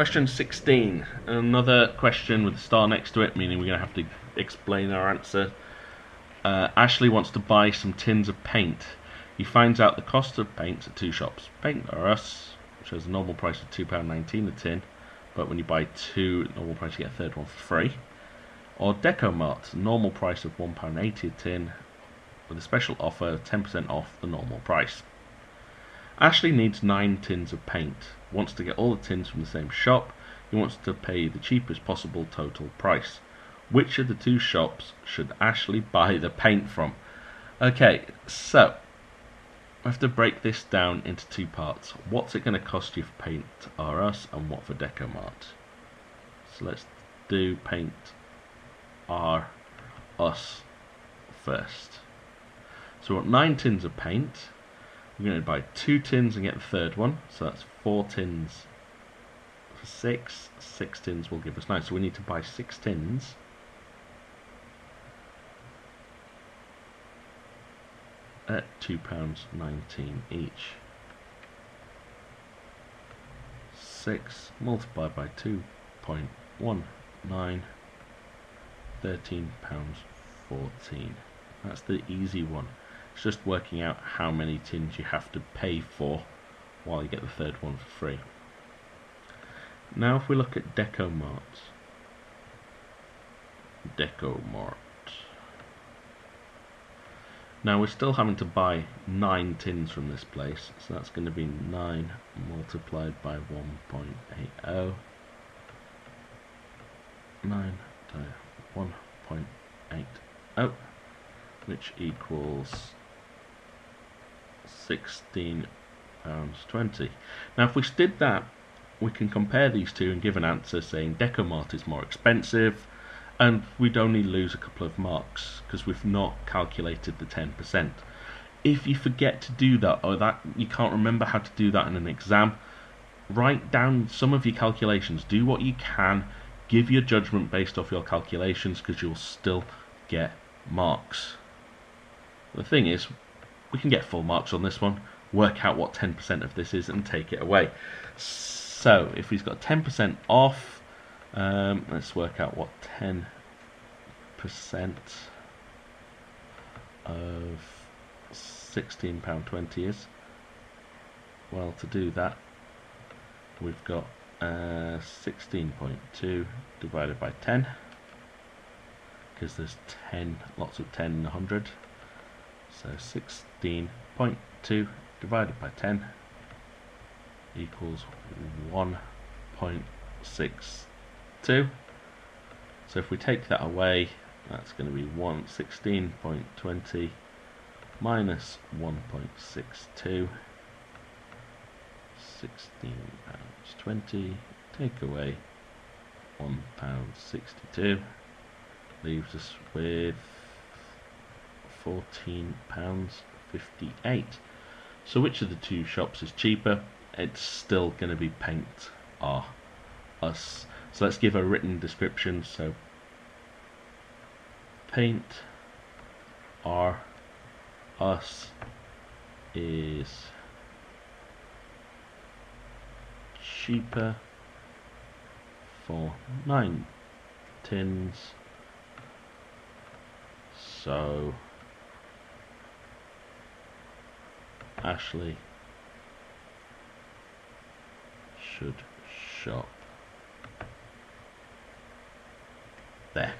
Question 16. Another question with a star next to it, meaning we're going to have to explain our answer. Uh, Ashley wants to buy some tins of paint. He finds out the cost of paint at two shops. Paint R Us, which has a normal price of £2.19 a tin, but when you buy two, normal price you get a third one for free. Or Decomart, normal price of £1.80 a tin, with a special offer 10% off the normal price. Ashley needs 9 tins of paint, wants to get all the tins from the same shop, he wants to pay the cheapest possible total price. Which of the two shops should Ashley buy the paint from? Okay, so I have to break this down into two parts. What's it going to cost you for Paint R Us and what for Decomart? So let's do Paint R Us first. So we've got nine tins of paint. We're going to buy two tins and get the third one. So that's four tins for six. Six tins will give us nine. So we need to buy six tins. at £2.19 each. 6 multiplied by 2.19 £13.14. That's the easy one. It's just working out how many tins you have to pay for while you get the third one for free. Now if we look at Decomart. Decomart. Now we're still having to buy 9 tins from this place, so that's going to be 9 multiplied by 1.80. 9 times 1.80, which equals 16 pounds 20. Now if we did that, we can compare these two and give an answer saying Decomart is more expensive, and we'd only lose a couple of marks because we've not calculated the 10%. If you forget to do that or that you can't remember how to do that in an exam, write down some of your calculations. Do what you can. Give your judgment based off your calculations because you'll still get marks. The thing is, we can get full marks on this one. Work out what 10% of this is and take it away. So if he's got 10% off, um, let's work out what 10% of £16.20 is. Well, to do that, we've got uh, 16.2 divided by 10 because there's 10, lots of 10 in 100. So 16.2 divided by 10 equals 1.62. So if we take that away, that's going to be 116.20 minus 1.62. 16 pounds 20. Take away 1 pound 62. Leaves us with 14 pounds 58. So which of the two shops is cheaper? It's still going to be Paint R Us. So let's give a written description. So paint R us is cheaper for nine tins so Ashley should shop there